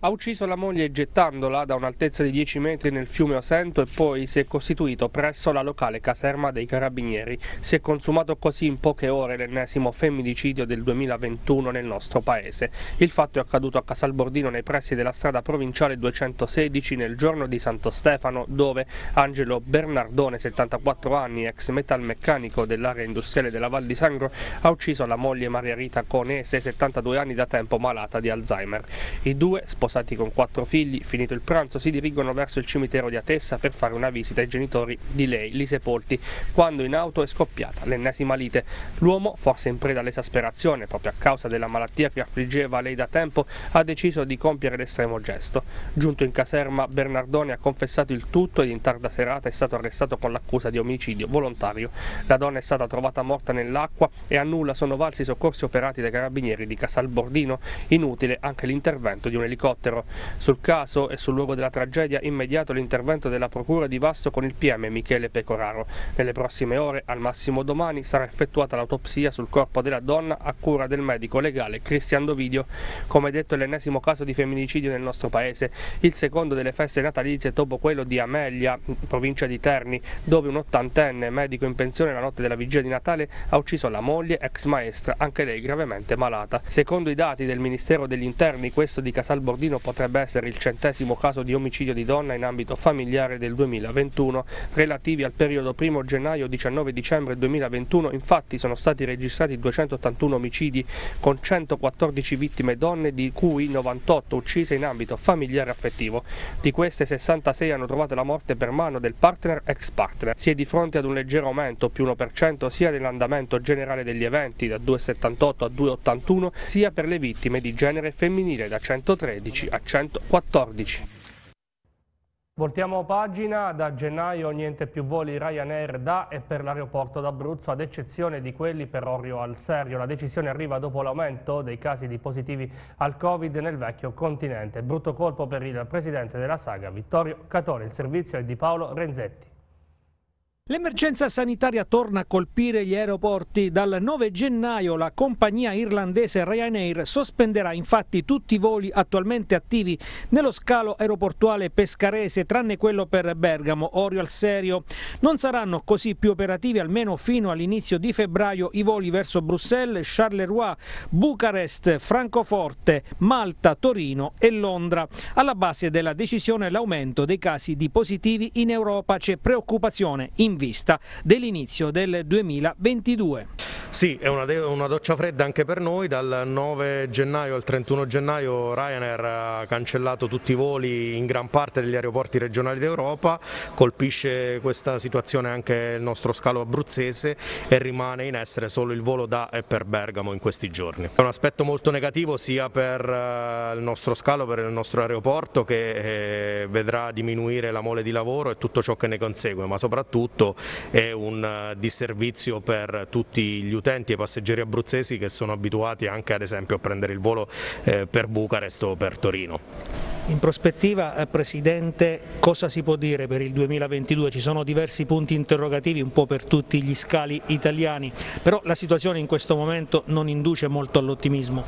Ha ucciso la moglie gettandola da un'altezza di 10 metri nel fiume Osento e poi si è costituito presso la locale caserma dei carabinieri. Si è consumato così in poche ore l'ennesimo femminicidio del 2021 nel nostro paese. Il fatto è accaduto a Casalbordino nei pressi della strada provinciale 216 nel giorno di Santo Stefano dove Angelo Bernardone, 74 anni, ex metalmeccanico dell'area industriale della Val di Sangro, ha ucciso la moglie Maria Rita Conese, 72 anni da tempo malata di Alzheimer. I due sposati sposati con quattro figli, finito il pranzo si dirigono verso il cimitero di Atessa per fare una visita ai genitori di lei, li sepolti, quando in auto è scoppiata l'ennesima lite. L'uomo, forse in preda all'esasperazione proprio a causa della malattia che affliggeva lei da tempo, ha deciso di compiere l'estremo gesto. Giunto in caserma, Bernardone ha confessato il tutto ed in tarda serata è stato arrestato con l'accusa di omicidio volontario. La donna è stata trovata morta nell'acqua e a nulla sono valsi i soccorsi operati dai carabinieri di Casalbordino. Inutile anche l'intervento di un elicottero elicottero. Sul caso e sul luogo della tragedia immediato l'intervento della Procura di Vasto con il PM Michele Pecoraro. Nelle prossime ore, al massimo domani, sarà effettuata l'autopsia sul corpo della donna a cura del medico legale Cristian Dovidio. Come detto è l'ennesimo caso di femminicidio nel nostro paese, il secondo delle feste natalizie dopo quello di Amelia, provincia di Terni, dove un ottantenne medico in pensione la notte della vigilia di Natale ha ucciso la moglie, ex maestra, anche lei gravemente malata. Secondo i dati del Ministero degli Interni, questo di Casalbordino Bordino potrebbe essere il centesimo caso di omicidio di donna in ambito familiare del 2021. Relativi al periodo 1 gennaio-19 dicembre 2021 infatti sono stati registrati 281 omicidi con 114 vittime donne di cui 98 uccise in ambito familiare affettivo. Di queste 66 hanno trovato la morte per mano del partner ex partner. Si è di fronte ad un leggero aumento più 1% sia nell'andamento generale degli eventi da 2,78 a 2,81 sia per le vittime di genere femminile da 113 a 114. Voltiamo pagina, da gennaio niente più voli Ryanair da e per l'aeroporto d'Abruzzo ad eccezione di quelli per Orio al Serio. La decisione arriva dopo l'aumento dei casi di positivi al Covid nel vecchio continente. Brutto colpo per il presidente della saga Vittorio Catone. Il servizio è di Paolo Renzetti. L'emergenza sanitaria torna a colpire gli aeroporti. Dal 9 gennaio la compagnia irlandese Ryanair sospenderà infatti tutti i voli attualmente attivi nello scalo aeroportuale pescarese, tranne quello per Bergamo, Orio al Serio. Non saranno così più operativi almeno fino all'inizio di febbraio i voli verso Bruxelles, Charleroi, Bucarest, Francoforte, Malta, Torino e Londra. Alla base della decisione l'aumento dei casi di positivi in Europa c'è preoccupazione in vista dell'inizio del 2022. Sì, è una, una, doccia fredda anche per noi, dal 9 gennaio al 31 gennaio Ryanair ha cancellato tutti i voli in gran parte degli aeroporti regionali d'Europa, colpisce questa situazione anche il nostro scalo abruzzese e rimane in essere solo il volo da e per Bergamo in questi giorni. È un aspetto molto negativo sia per eh, il nostro scalo, per il nostro aeroporto che eh, vedrà diminuire la mole di lavoro e tutto ciò che ne consegue, ma soprattutto è un eh, disservizio per tutti gli utenti e passeggeri abruzzesi che sono abituati anche ad esempio a prendere il volo eh, per Bucarest o per Torino. In prospettiva, eh, Presidente, cosa si può dire per il 2022? Ci sono diversi punti interrogativi un po' per tutti gli scali italiani, però la situazione in questo momento non induce molto all'ottimismo.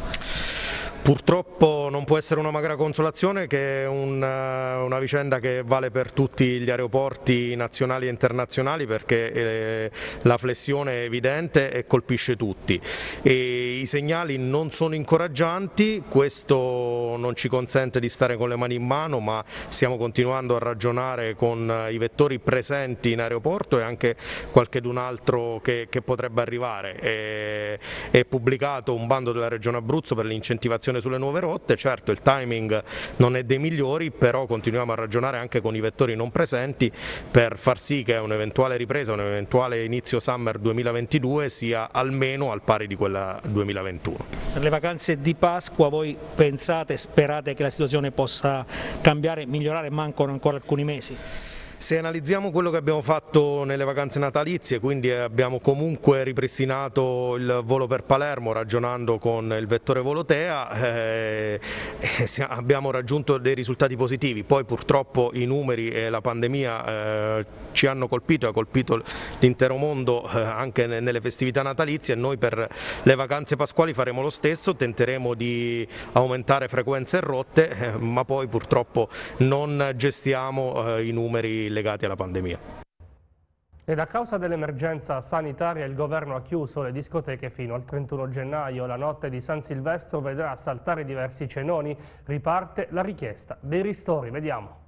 Purtroppo non può essere una magra consolazione che è una, eh, una, vicenda che vale per tutti gli aeroporti nazionali e internazionali perché eh, la flessione è evidente e colpisce tutti. E I segnali non sono incoraggianti, questo non ci consente di stare con le mani in mano ma stiamo continuando a ragionare con i vettori presenti in aeroporto e anche qualcun altro che, che potrebbe arrivare. È, è pubblicato un bando della Regione Abruzzo per l'incentivazione informazione sulle nuove rotte, certo il timing non è dei migliori, però continuiamo a ragionare anche con i vettori non presenti per far sì che un'eventuale ripresa, un eventuale inizio summer 2022 sia almeno al pari di quella 2021. Per le vacanze di Pasqua voi pensate, sperate che la situazione possa cambiare, migliorare, mancano ancora alcuni mesi? Se analizziamo quello che abbiamo fatto nelle vacanze natalizie, quindi abbiamo comunque ripristinato il volo per Palermo ragionando con il vettore Volotea, eh, eh abbiamo raggiunto dei risultati positivi, poi purtroppo i numeri e la pandemia eh, ci hanno colpito, ha colpito l'intero mondo eh, anche nelle festività natalizie. E noi per le vacanze pasquali faremo lo stesso, tenteremo di aumentare frequenze e rotte, eh, ma poi purtroppo non gestiamo eh, i numeri legati alla pandemia. Ed a causa dell'emergenza sanitaria il governo ha chiuso le discoteche fino al 31 gennaio. La notte di San Silvestro vedrà saltare diversi cenoni. Riparte la richiesta dei ristori. Vediamo.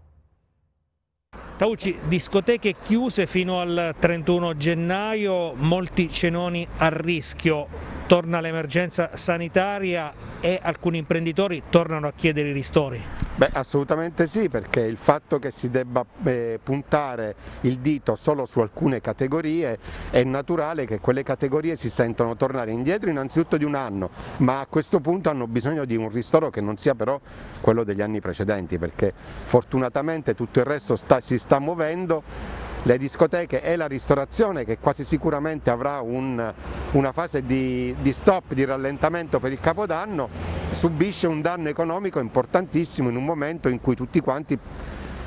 Tauci, discoteche chiuse fino al 31 gennaio, molti cenoni a rischio torna l'emergenza sanitaria e alcuni imprenditori tornano a chiedere i ristori? Beh, assolutamente sì, perché il fatto che si debba eh, puntare il dito solo su alcune categorie è naturale che quelle categorie si sentono tornare indietro innanzitutto di un anno, ma a questo punto hanno bisogno di un ristoro che non sia però quello degli anni precedenti, perché fortunatamente tutto il resto sta, si sta muovendo le discoteche e la ristorazione che quasi sicuramente avrà un, una fase di, di stop, di rallentamento per il Capodanno, subisce un danno economico importantissimo in un momento in cui tutti quanti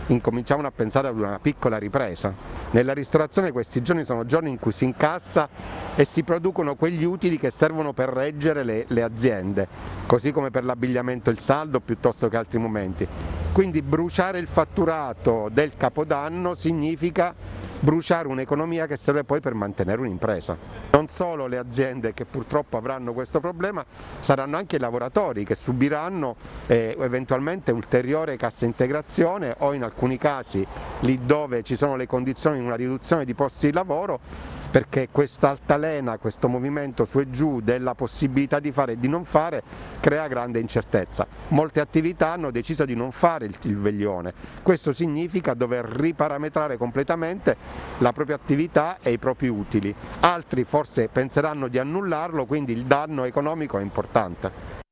incominciavano a pensare ad una piccola ripresa. Nella ristorazione questi giorni sono giorni in cui si incassa e si producono quegli utili che servono per reggere le, le aziende, così come per l'abbigliamento il saldo piuttosto che altri momenti. Quindi bruciare il fatturato del capodanno significa bruciare un'economia che serve poi per mantenere un'impresa. Non solo le aziende che purtroppo avranno questo problema, saranno anche i lavoratori che subiranno eh, eventualmente ulteriore cassa integrazione o in alcuni casi lì dove ci sono le condizioni di una riduzione di posti di lavoro perché questa altalena, questo movimento su e giù della possibilità di fare e di non fare crea grande incertezza. Molte attività hanno deciso di non fare il veglione, questo significa dover riparametrare completamente la propria attività e i propri utili. Altri forse penseranno di annullarlo, quindi il danno economico è importante.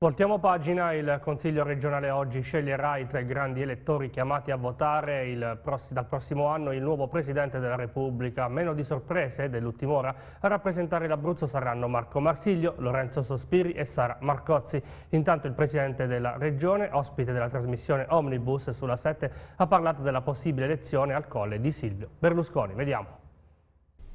Voltiamo pagina, il Consiglio regionale oggi sceglierà i tre grandi elettori chiamati a votare il, dal prossimo anno il nuovo Presidente della Repubblica. Meno di sorprese dell'ultima ora a rappresentare l'Abruzzo saranno Marco Marsiglio, Lorenzo Sospiri e Sara Marcozzi. Intanto il Presidente della Regione, ospite della trasmissione Omnibus sulla 7, ha parlato della possibile elezione al colle di Silvio Berlusconi. Vediamo.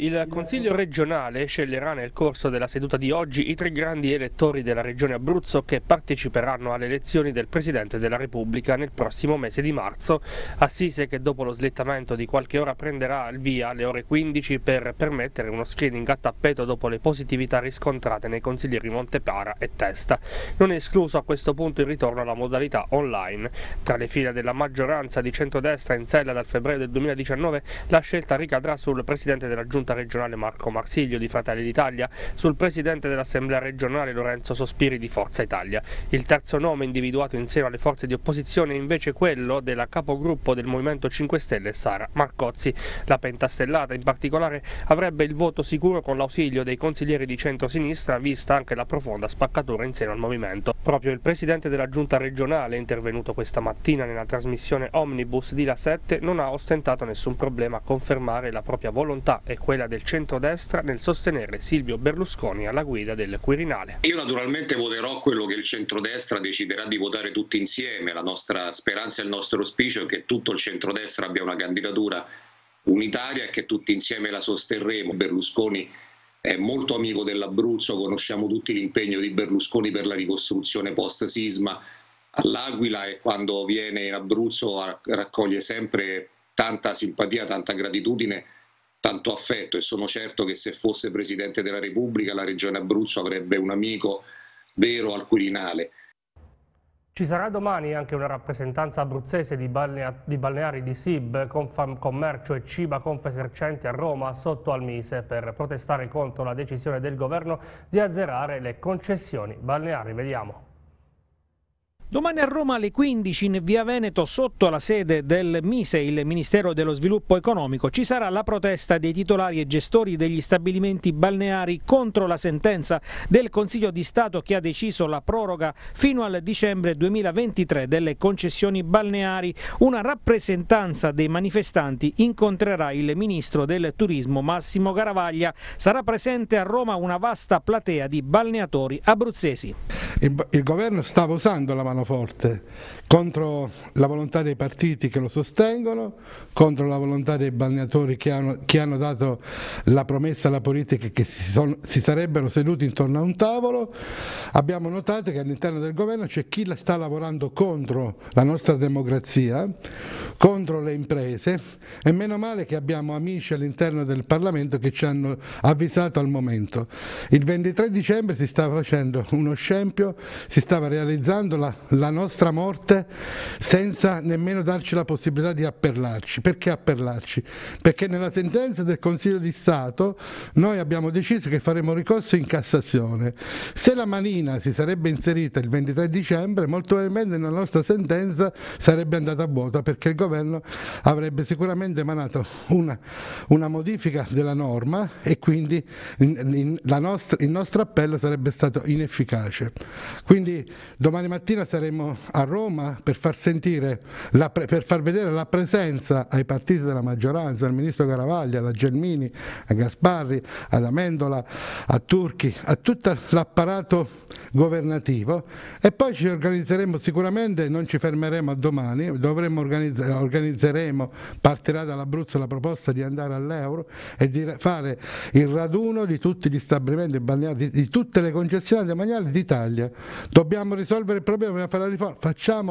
Il Consiglio regionale sceglierà nel corso della seduta di oggi i tre grandi elettori della regione Abruzzo che parteciperanno alle elezioni del Presidente della Repubblica nel prossimo mese di marzo. Assise che dopo lo slittamento di qualche ora prenderà il via alle ore 15 per permettere uno screening a tappeto dopo le positività riscontrate nei consiglieri Montepara e Testa. Non è escluso a questo punto il ritorno alla modalità online. Tra le file della maggioranza di centrodestra in sella dal febbraio del 2019 la scelta ricadrà sul Presidente della Giunta giunta regionale Marco Marsiglio di Fratelli d'Italia sul presidente dell'Assemblea regionale Lorenzo Sospiri di Forza Italia. Il terzo nome individuato in seno alle forze di opposizione è invece quello della capogruppo del Movimento 5 Stelle Sara Marcozzi. La pentastellata in particolare avrebbe il voto sicuro con l'ausilio dei consiglieri di centro-sinistra vista anche la profonda spaccatura in seno al movimento. Proprio il presidente della giunta regionale, intervenuto questa mattina nella trasmissione Omnibus di La 7, non ha ostentato nessun problema a confermare la propria volontà e quella quella del centrodestra nel sostenere Silvio Berlusconi alla guida del Quirinale. Io naturalmente voterò quello che il centrodestra deciderà di votare tutti insieme. La nostra speranza e il nostro auspicio è che tutto il centrodestra abbia una candidatura unitaria e che tutti insieme la sosterremo. Berlusconi è molto amico dell'Abruzzo, conosciamo tutti l'impegno di Berlusconi per la ricostruzione post-sisma all'Aquila e quando viene in Abruzzo raccoglie sempre tanta simpatia, tanta gratitudine tanto affetto e sono certo che se fosse Presidente della Repubblica la Regione Abruzzo avrebbe un amico vero al Quirinale. Ci sarà domani anche una rappresentanza abruzzese di, balnea, di balneari di SIB, Confcommercio e Ciba Confesercenti a Roma sotto al Mise per protestare contro la decisione del governo di azzerare le concessioni balneari. Vediamo. Domani a Roma alle 15 in via Veneto, sotto la sede del Mise, il Ministero dello Sviluppo Economico, ci sarà la protesta dei titolari e gestori degli stabilimenti balneari contro la sentenza del Consiglio di Stato che ha deciso la proroga fino al dicembre 2023 delle concessioni balneari. Una rappresentanza dei manifestanti incontrerà il Ministro del Turismo Massimo Garavaglia. Sarà presente a Roma una vasta platea di balneatori abruzzesi. Il, il governo stava usando la mano forte contro la volontà dei partiti che lo sostengono, contro la volontà dei balneatori che hanno, che hanno dato la promessa alla politica che si, son, si, sarebbero seduti intorno a un tavolo. Abbiamo notato che all'interno del governo c'è chi sta lavorando contro la nostra democrazia, contro le imprese e meno male che abbiamo amici all'interno del Parlamento che ci hanno avvisato al momento. Il 23 dicembre si stava facendo uno scempio, si stava realizzando la, la nostra morte senza nemmeno darci la possibilità di appellarci. Perché appellarci? Perché nella sentenza del Consiglio di Stato noi abbiamo deciso che faremo ricorso in Cassazione. Se la manina si sarebbe inserita il 23 dicembre, molto probabilmente la nostra sentenza sarebbe andata a vuota perché il governo avrebbe sicuramente emanato una, una modifica della norma e quindi in, in, nostra, il nostro appello sarebbe stato inefficace. Quindi domani mattina saremo saremo a Roma per far, sentire, la, per far vedere la presenza ai partiti della maggioranza, al ministro Garavaglia, alla Gelmini, a Gasparri, ad Amendola, a Turchi, a tutto l'apparato governativo e poi ci organizzeremo sicuramente, non ci fermeremo a domani, organizz organizzeremo, partirà dall'Abruzzo la proposta di andare all'euro e di fare il raduno di tutti gli stabilimenti balneari, di, di tutte le concessionarie demaniali d'Italia. Dobbiamo risolvere il problema, dobbiamo fare la riforma,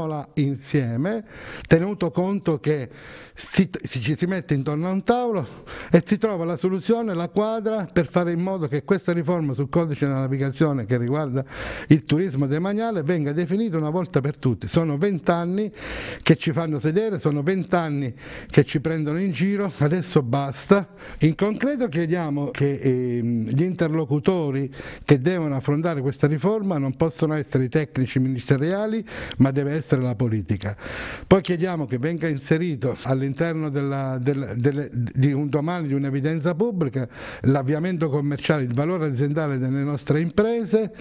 facciamola insieme, tenuto conto che si, ci si mette intorno a un tavolo e si trova la soluzione, la quadra per fare in modo che questa riforma sul codice della navigazione che riguarda il turismo demaniale venga definita una volta per tutte. Sono vent'anni che ci fanno sedere, sono vent'anni che ci prendono in giro, adesso basta. In concreto chiediamo che eh, gli interlocutori che devono affrontare questa riforma non possono essere i tecnici ministeriali, ma deve essere la politica. Poi chiediamo che venga inserito all'interno della, della, delle, di un domani di un'evidenza pubblica l'avviamento commerciale, il valore aziendale delle nostre imprese,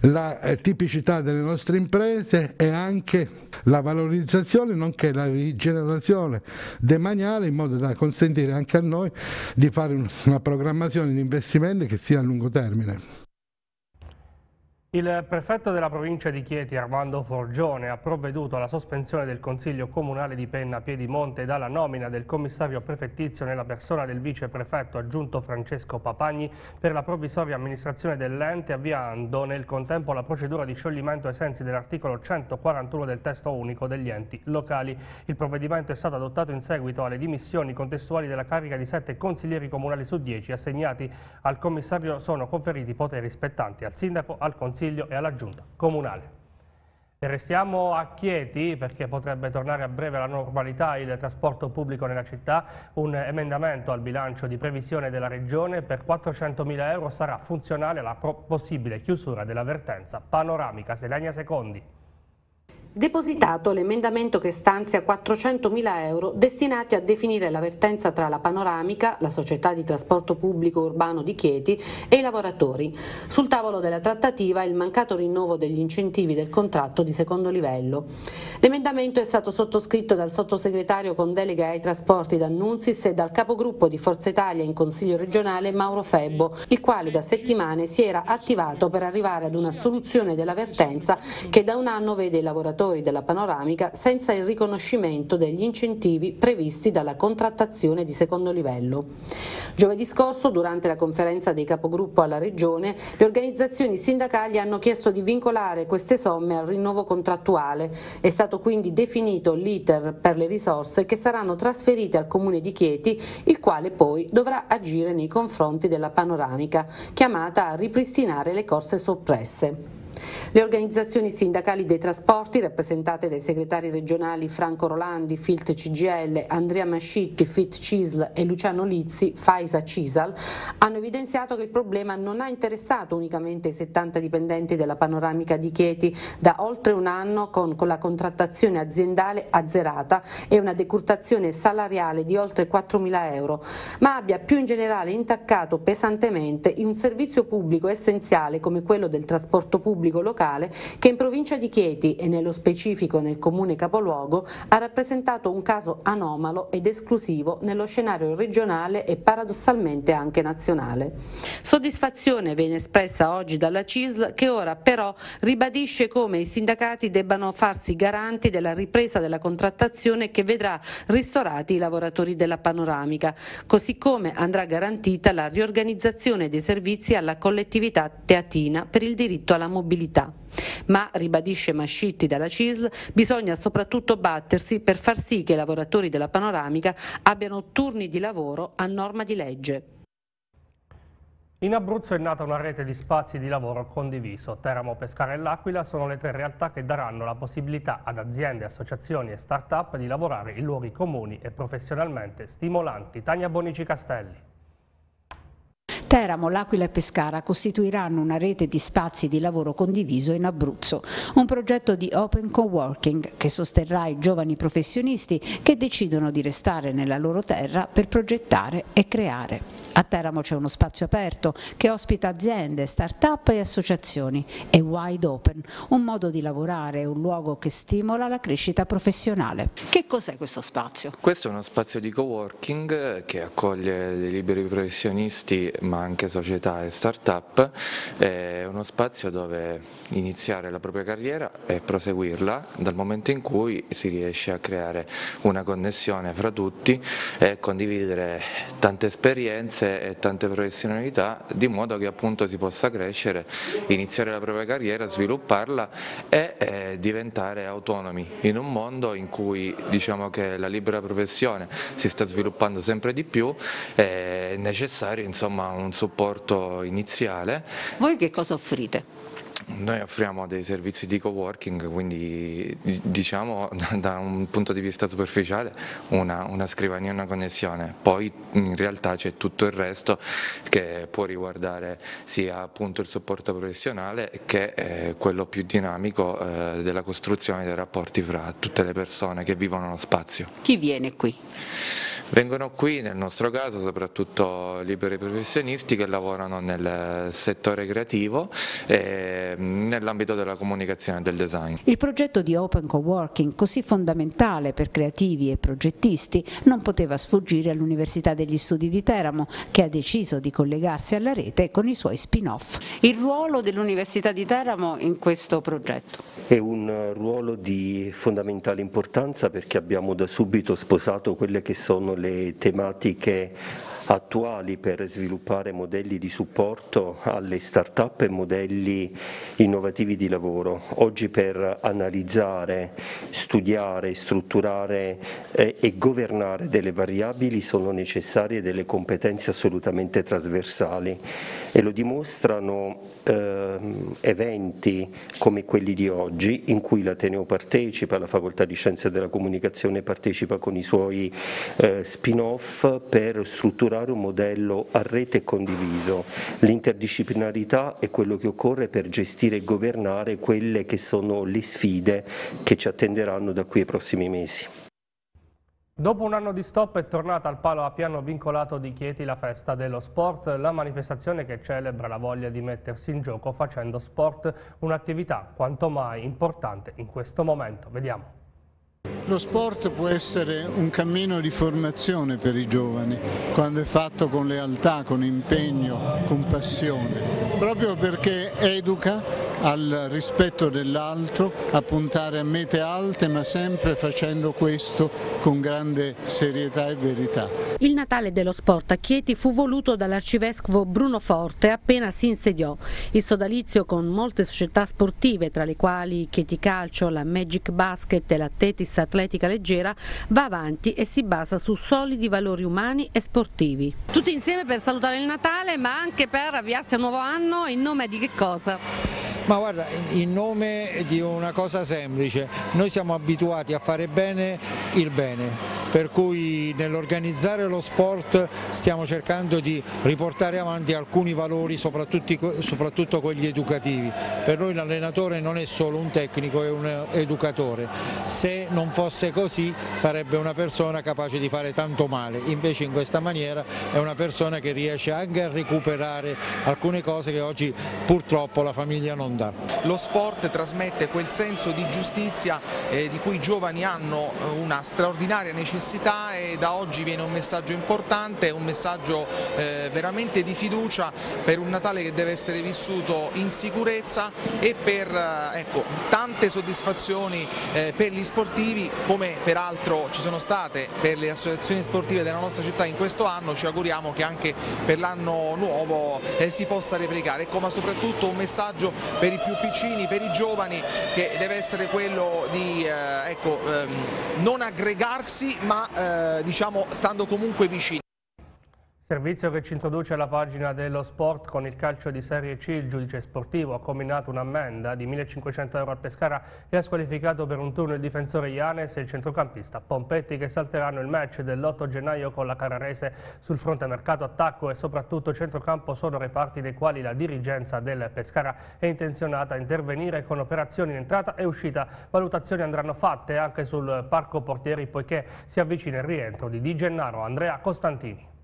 la eh, tipicità delle nostre imprese e anche la valorizzazione nonché la rigenerazione demaniale in modo da consentire anche a noi di fare una programmazione di investimenti che sia a lungo termine. Il prefetto della provincia di Chieti, Armando Forgione, ha provveduto alla sospensione del Consiglio Comunale di Penna Piedimonte dalla nomina del commissario prefettizio nella persona del viceprefetto aggiunto Francesco Papagni per la provvisoria amministrazione dell'ente, avviando nel contempo la procedura di scioglimento ai sensi dell'articolo 141 del testo unico degli enti locali. Il provvedimento è stato adottato in seguito alle dimissioni contestuali della carica di sette consiglieri comunali su dieci assegnati al commissario sono conferiti poteri spettanti al sindaco, al consiglio Consiglio e alla Giunta Comunale. E restiamo a Chieti perché potrebbe tornare a breve alla normalità il trasporto pubblico nella città. Un emendamento al bilancio di previsione della Regione per 400.000 euro sarà funzionale alla possibile chiusura dell'avvertenza panoramica. Selenia Secondi depositato l'emendamento che stanzia 400.000 euro destinati a definire la vertenza tra la Panoramica, la società di trasporto pubblico urbano di Chieti e i lavoratori. Sul tavolo della trattativa il mancato rinnovo degli incentivi del contratto di secondo livello. L'emendamento è stato sottoscritto dal sottosegretario con delega ai trasporti D'Annunzis e dal capogruppo di Forza Italia in Consiglio regionale Mauro Febbo, il quale da settimane si era attivato per arrivare ad una soluzione della vertenza che da un anno vede i lavoratori operatori della panoramica senza il riconoscimento degli incentivi previsti dalla contrattazione di secondo livello. Giovedì scorso, durante la conferenza dei capogruppo alla Regione, le organizzazioni sindacali hanno chiesto di vincolare queste somme al rinnovo contrattuale. È stato quindi definito l'iter per le risorse che saranno trasferite al Comune di Chieti, il quale poi dovrà agire nei confronti della panoramica, chiamata a ripristinare le corse soppresse. Le organizzazioni sindacali dei trasporti, rappresentate dai segretari regionali Franco Rolandi, Filt CGL, Andrea Mascitti, Fit Cisl e Luciano Lizzi, Faisa Cisal, hanno evidenziato che il problema non ha interessato unicamente i 70 dipendenti della panoramica di Chieti. Da oltre un anno con, con la contrattazione aziendale azzerata e una decurtazione salariale di oltre 4.000 euro, ma abbia più in generale intaccato pesantemente un servizio pubblico essenziale come quello del trasporto pubblico locale che in provincia di Chieti e nello specifico nel comune capoluogo ha rappresentato un caso anomalo ed esclusivo nello scenario regionale e paradossalmente anche nazionale. Soddisfazione viene espressa oggi dalla CISL che ora però ribadisce come i sindacati debbano farsi garanti della ripresa della contrattazione che vedrà ristorati i lavoratori della panoramica, così come andrà garantita la riorganizzazione dei servizi alla collettività teatina per il diritto alla mobilità. Ma, ribadisce Mascitti dalla CISL, bisogna soprattutto battersi per far sì che i lavoratori della panoramica abbiano turni di lavoro a norma di legge. In Abruzzo è nata una rete di spazi di lavoro condiviso. Teramo, Pescara e L'Aquila sono le tre realtà che daranno la possibilità ad aziende, associazioni e start-up di lavorare in luoghi comuni e professionalmente stimolanti. Tania Bonici Castelli. Teramo, L'Aquila e Pescara costituiranno una rete di spazi di lavoro condiviso in Abruzzo, un progetto di Open Coworking che sosterrà i giovani professionisti che decidono di restare nella loro terra per progettare e creare. A Teramo c'è uno spazio aperto che ospita aziende, start-up e associazioni. È Wide Open, un modo di lavorare, un luogo che stimola la crescita professionale. Che cos'è questo spazio? Questo è uno spazio di coworking che accoglie dei liberi professionisti ma anche società e start-up, è uno spazio dove iniziare la propria carriera e proseguirla dal momento in cui si riesce a creare una connessione fra tutti e condividere tante esperienze e tante professionalità di modo che appunto si possa crescere, iniziare la propria carriera, svilupparla e eh, diventare autonomi in un mondo in cui diciamo che la libera professione si sta sviluppando sempre di più, è necessario insomma un supporto iniziale. Voi che cosa offrite? Noi offriamo dei servizi di coworking, quindi diciamo da un punto di vista superficiale una, una scrivania e una connessione, poi in realtà c'è tutto il resto che può riguardare sia appunto il supporto professionale che eh, quello più dinamico eh, della costruzione dei rapporti fra tutte le persone che vivono lo spazio. Chi viene qui? Vengono qui nel nostro caso soprattutto liberi professionisti che lavorano nel settore creativo e nell'ambito della comunicazione e del design. Il progetto di Open Coworking, così fondamentale per creativi e progettisti, non poteva sfuggire all'Università degli Studi di Teramo che ha deciso di collegarsi alla rete con i suoi spin-off. Il ruolo dell'Università di Teramo in questo progetto? È un ruolo di fondamentale importanza perché abbiamo da subito sposato quelle che sono le tematiche attuali per sviluppare modelli di supporto alle start-up e modelli innovativi di lavoro. Oggi per analizzare, studiare, strutturare eh, e governare delle variabili sono necessarie delle competenze assolutamente trasversali e lo dimostrano eh, eventi come quelli di oggi in cui l'Ateneo partecipa, la Facoltà di Scienze della Comunicazione partecipa con i suoi eh, spin-off per strutturare strutturare un modello a rete condiviso. L'interdisciplinarità è quello che occorre per gestire e governare quelle che sono le sfide che ci attenderanno da qui ai prossimi mesi. Dopo un anno di stop è tornata al palo a piano vincolato di Chieti la festa dello sport, la manifestazione che celebra la voglia di mettersi in gioco facendo sport un'attività quanto mai importante in questo momento. Vediamo. Lo sport può essere un cammino di formazione per i giovani, quando è fatto con lealtà, con impegno, con passione, proprio perché educa al rispetto dell'altro, a puntare a mete alte ma sempre facendo questo con grande serietà e verità. Il Natale dello sport a Chieti fu voluto dall'arcivescovo Bruno Forte appena si insediò. Il sodalizio con molte società sportive tra le quali Chieti Calcio, la Magic Basket e la Tetis Atletica Leggera va avanti e si basa su solidi valori umani e sportivi. Tutti insieme per salutare il Natale ma anche per avviarsi a un nuovo anno in nome di che cosa? Ma guarda, in nome di una cosa semplice, noi siamo abituati a fare bene il bene, per cui nell'organizzare lo sport stiamo cercando di riportare avanti alcuni valori, soprattutto, soprattutto quelli educativi. Per noi l'allenatore non è solo un tecnico, è un educatore. Se non fosse così sarebbe una persona capace di fare tanto male, invece in questa maniera è una persona che riesce anche a recuperare alcune cose che oggi purtroppo la famiglia non dà. Lo sport trasmette quel senso di giustizia eh, di cui i giovani hanno eh, una straordinaria necessità e da oggi viene un messaggio importante, un messaggio eh, veramente di fiducia per un Natale che deve essere vissuto in sicurezza e per eh, ecco, tante soddisfazioni eh, per gli sportivi come peraltro ci sono state per le associazioni sportive della nostra città in questo anno, ci auguriamo che anche per l'anno nuovo eh, si possa replicare, ecco, ma soprattutto un messaggio per i più piccini, per i giovani che deve essere quello di eh, ecco, ehm, non aggregarsi ma eh, diciamo stando comunque vicini. Servizio che ci introduce alla pagina dello sport con il calcio di Serie C. Il giudice sportivo ha combinato un'ammenda di 1.500 euro al Pescara e ha squalificato per un turno il difensore Ianes e il centrocampista Pompetti che salteranno il match dell'8 gennaio con la Cararese sul fronte mercato, attacco e soprattutto centrocampo sono reparti dei quali la dirigenza del Pescara è intenzionata a intervenire con operazioni in entrata e uscita. Valutazioni andranno fatte anche sul parco portieri poiché si avvicina il rientro di Di Gennaro Andrea Costantini.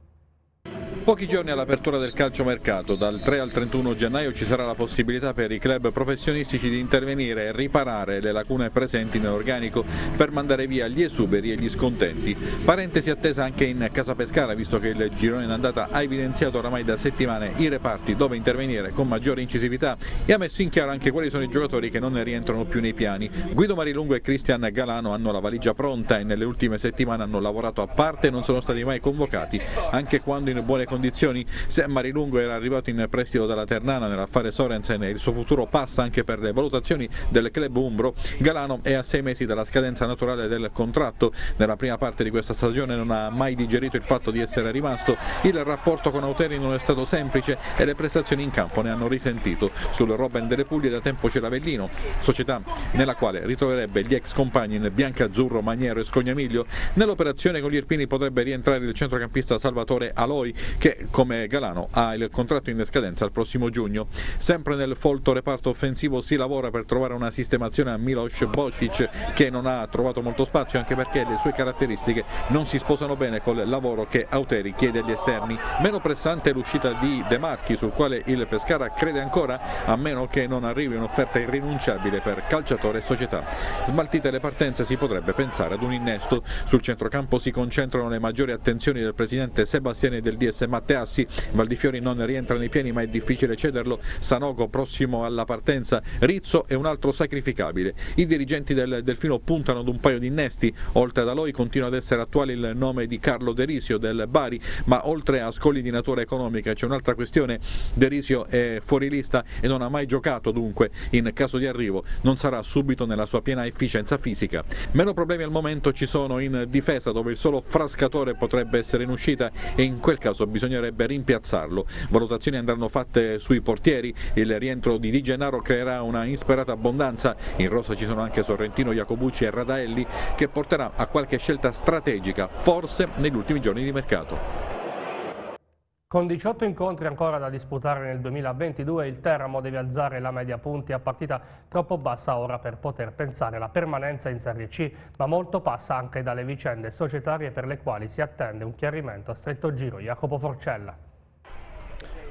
Pochi giorni all'apertura del calciomercato, dal 3 al 31 gennaio ci sarà la possibilità per i club professionistici di intervenire e riparare le lacune presenti nell'organico per mandare via gli esuberi e gli scontenti. Parentesi attesa anche in Casa Pescara, visto che il girone in andata ha evidenziato oramai da settimane i reparti dove intervenire con maggiore incisività e ha messo in chiaro anche quali sono i giocatori che non ne rientrano più nei piani. Guido Marilungo e Cristian Galano hanno la valigia pronta e nelle ultime settimane hanno lavorato a parte e non sono stati mai convocati, anche quando in buone condizioni. Se Marilungo era arrivato in prestito dalla Ternana nell'affare Sorensen e il suo futuro passa anche per le valutazioni del club Umbro, Galano è a sei mesi dalla scadenza naturale del contratto. Nella prima parte di questa stagione non ha mai digerito il fatto di essere rimasto, il rapporto con Auteri non è stato semplice e le prestazioni in campo ne hanno risentito. Sul Robben delle Puglie da tempo c'è l'Avellino, società nella quale ritroverebbe gli ex compagni in Biancazzurro, Maniero e Scognamiglio. Nell'operazione con gli Irpini potrebbe rientrare il centrocampista Salvatore Aloi che come Galano ha il contratto in scadenza al prossimo giugno. Sempre nel folto reparto offensivo si lavora per trovare una sistemazione a Milos Bocic che non ha trovato molto spazio anche perché le sue caratteristiche non si sposano bene col lavoro che Auteri chiede agli esterni. Meno pressante l'uscita di De Marchi sul quale il Pescara crede ancora a meno che non arrivi un'offerta irrinunciabile per calciatore e società. Smaltite le partenze si potrebbe pensare ad un innesto. Sul centrocampo si concentrano le maggiori attenzioni del presidente Sebastiani del DSM Matteassi, Valdifiori non rientra nei piani ma è difficile cederlo, Sanogo prossimo alla partenza, Rizzo è un altro sacrificabile. I dirigenti del Delfino puntano ad un paio di innesti, oltre ad Aloi continua ad essere attuale il nome di Carlo Derisio del Bari, ma oltre a scogli di natura economica c'è un'altra questione, Derisio è fuori lista e non ha mai giocato dunque, in caso di arrivo. Non sarà subito nella sua piena efficienza fisica. Meno problemi al momento ci sono in difesa dove il solo frascatore potrebbe essere in uscita e in quel caso bisogna bisognerebbe rimpiazzarlo. Valutazioni andranno fatte sui portieri, il rientro di Di Gennaro creerà una insperata abbondanza, in rosa ci sono anche Sorrentino, Iacobucci e Radaelli che porterà a qualche scelta strategica, forse negli ultimi giorni di mercato. Con 18 incontri ancora da disputare nel 2022, il Teramo deve alzare la media punti a partita troppo bassa ora per poter pensare alla permanenza in Serie C, ma molto passa anche dalle vicende societarie per le quali si attende un chiarimento a stretto giro. Jacopo Forcella.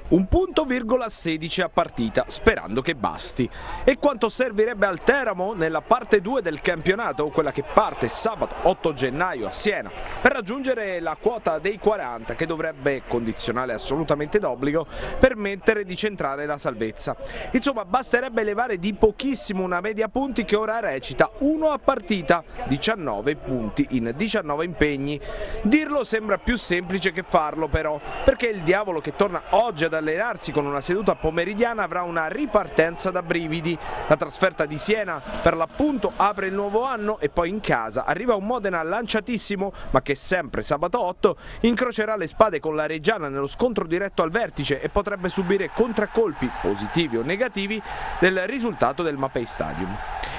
Un punto virgola 16 a partita, sperando che basti. E quanto servirebbe al Teramo nella parte 2 del campionato, quella che parte sabato 8 gennaio a Siena, per raggiungere la quota dei 40 che dovrebbe, condizionale assolutamente d'obbligo, permettere di centrare la salvezza. Insomma, basterebbe elevare di pochissimo una media punti che ora recita 1 a partita, 19 punti in 19 impegni. Dirlo sembra più semplice che farlo però, perché il diavolo che torna oggi ad ad allenarsi con una seduta pomeridiana avrà una ripartenza da brividi. La trasferta di Siena per l'appunto apre il nuovo anno e poi in casa arriva un Modena lanciatissimo ma che sempre sabato 8 incrocerà le spade con la Reggiana nello scontro diretto al vertice e potrebbe subire contraccolpi positivi o negativi del risultato del Mapei Stadium.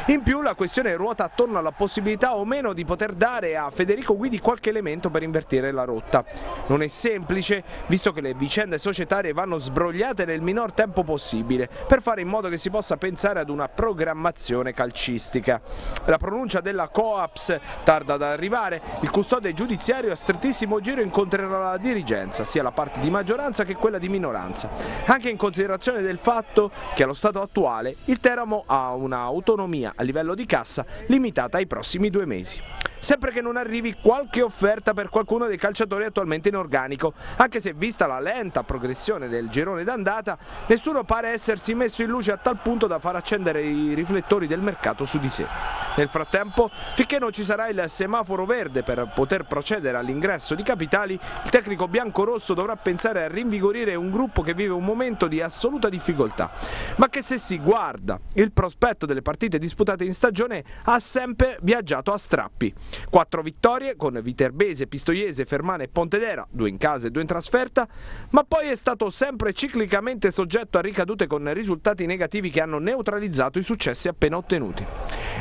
In più la questione ruota attorno alla possibilità o meno di poter dare a Federico Guidi qualche elemento per invertire la rotta. Non è semplice, visto che le vicende societarie vanno sbrogliate nel minor tempo possibile, per fare in modo che si possa pensare ad una programmazione calcistica. La pronuncia della Coaps tarda ad arrivare, il custode giudiziario a strettissimo giro incontrerà la dirigenza, sia la parte di maggioranza che quella di minoranza, anche in considerazione del fatto che allo stato attuale il Teramo ha un'autonomia a livello di cassa limitata ai prossimi due mesi sempre che non arrivi qualche offerta per qualcuno dei calciatori attualmente in organico, anche se vista la lenta progressione del girone d'andata, nessuno pare essersi messo in luce a tal punto da far accendere i riflettori del mercato su di sé. Nel frattempo, finché non ci sarà il semaforo verde per poter procedere all'ingresso di capitali, il tecnico bianco-rosso dovrà pensare a rinvigorire un gruppo che vive un momento di assoluta difficoltà, ma che se si guarda il prospetto delle partite disputate in stagione ha sempre viaggiato a strappi. Quattro vittorie con Viterbese, Pistoiese, Fermane e Pontedera, due in casa e due in trasferta, ma poi è stato sempre ciclicamente soggetto a ricadute con risultati negativi che hanno neutralizzato i successi appena ottenuti.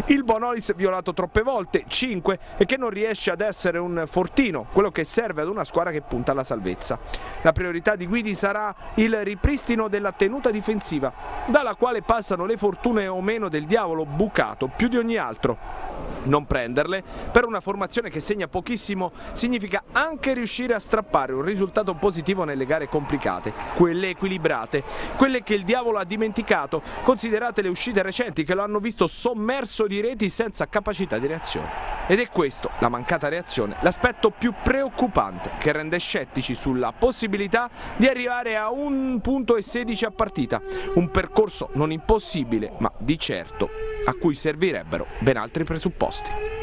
Il Bonolis violato troppe volte, 5, e che non riesce ad essere un fortino, quello che serve ad una squadra che punta alla salvezza. La priorità di Guidi sarà il ripristino della tenuta difensiva, dalla quale passano le fortune o meno del diavolo bucato più di ogni altro non prenderle, per una formazione che segna pochissimo significa anche riuscire a strappare un risultato positivo nelle gare complicate, quelle equilibrate, quelle che il diavolo ha dimenticato, considerate le uscite recenti che lo hanno visto sommerso di reti senza capacità di reazione. Ed è questo, la mancata reazione, l'aspetto più preoccupante che rende scettici sulla possibilità di arrivare a un punto e 16 a partita, un percorso non impossibile ma di certo a cui servirebbero ben altri presupposti.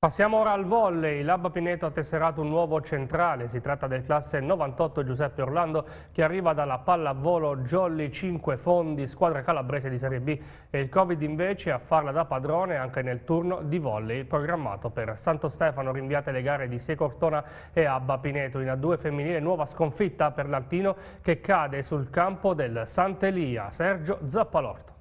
Passiamo ora al volley. L'Abba Pineto ha tesserato un nuovo centrale. Si tratta del classe 98 Giuseppe Orlando che arriva dalla pallavolo Jolly 5 Fondi, squadra calabrese di Serie B. E il Covid invece a farla da padrone anche nel turno di volley programmato per Santo Stefano. Rinviate le gare di Secortona e Abba Pineto in A2 femminile. Nuova sconfitta per l'Altino che cade sul campo del Sant'Elia. Sergio Zappalorto.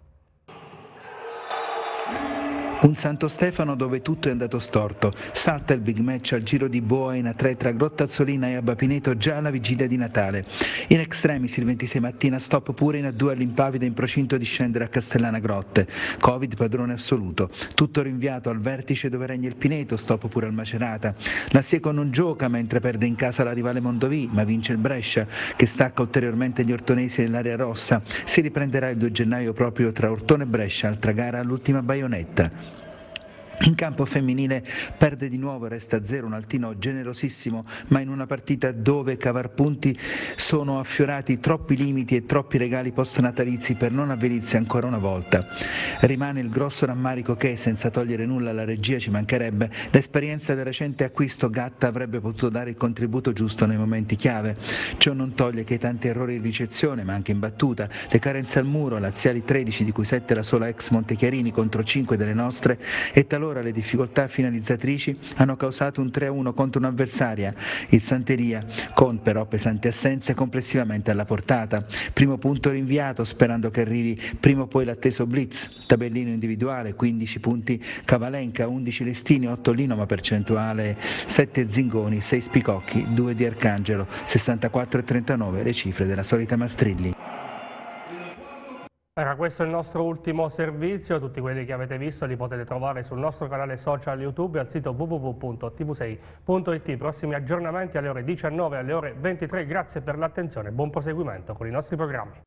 Un Santo Stefano dove tutto è andato storto. Salta il big match al giro di boa in A3 tra Grottazzolina e Abapineto già alla vigilia di Natale. In extremis il 26 mattina stop pure in A2 all'Impavida in procinto di scendere a Castellana Grotte. Covid padrone assoluto. Tutto rinviato al vertice dove regna il Pineto, stop pure al Macerata. La Sieco non gioca mentre perde in casa la rivale Mondovì, ma vince il Brescia che stacca ulteriormente gli ortonesi nell'area rossa. Si riprenderà il 2 gennaio proprio tra Ortone e Brescia, altra gara all'ultima baionetta. In campo femminile perde di nuovo resta zero un altino generosissimo, ma in una partita dove cavar punti sono affiorati troppi limiti e troppi regali post-natalizi per non avvenirsi ancora una volta. Rimane il grosso rammarico che, senza togliere nulla alla regia ci mancherebbe, l'esperienza del recente acquisto Gatta avrebbe potuto dare il contributo giusto nei momenti chiave. Ciò non toglie che i tanti errori in ricezione, ma anche in battuta, le carenze al muro, laziali 13 di cui 7 la sola ex Montechiarini contro 5 delle nostre e talora allora le difficoltà finalizzatrici hanno causato un 3-1 contro un'avversaria, il Santeria, con però pesanti assenze complessivamente alla portata. Primo punto rinviato sperando che arrivi prima o poi l'atteso Blitz, tabellino individuale, 15 punti Cavalenca, 11 Lestini, 8 Linoma percentuale, 7 Zingoni, 6 Spicocchi, 2 di Arcangelo, 64 e 39 le cifre della solita Mastrilli. Era questo il nostro ultimo servizio, tutti quelli che avete visto li potete trovare sul nostro canale social YouTube e al sito www.tv6.it. Prossimi aggiornamenti alle ore 19 e alle ore 23, grazie per l'attenzione, buon proseguimento con i nostri programmi.